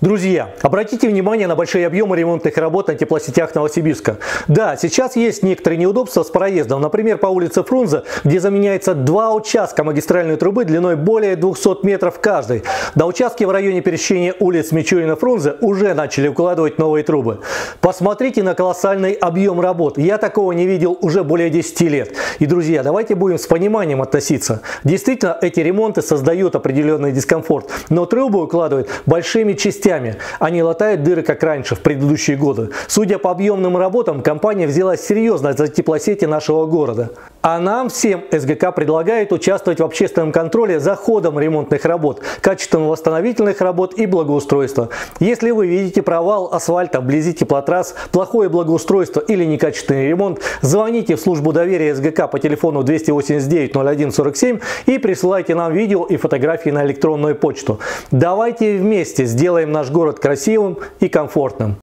Друзья, обратите внимание на большие объемы ремонтных работ на теплосетях Новосибирска. Да, сейчас есть некоторые неудобства с проездом. Например, по улице Фрунзе, где заменяется два участка магистральной трубы длиной более 200 метров каждый. До участки в районе пересечения улиц Мичурина-Фрунзе уже начали укладывать новые трубы. Посмотрите на колоссальный объем работ. Я такого не видел уже более 10 лет. И, друзья, давайте будем с пониманием относиться. Действительно, эти ремонты создают определенный дискомфорт. Но трубы укладывают большими частями частями, а не латает дыры, как раньше, в предыдущие годы. Судя по объемным работам, компания взялась серьезно за теплосети нашего города. А нам всем СГК предлагает участвовать в общественном контроле за ходом ремонтных работ, качественно восстановительных работ и благоустройства. Если вы видите провал асфальта вблизи теплотрасс, плохое благоустройство или некачественный ремонт, звоните в службу доверия СГК по телефону 289 01 47 и присылайте нам видео и фотографии на электронную почту. Давайте вместе сделаем наш город красивым и комфортным.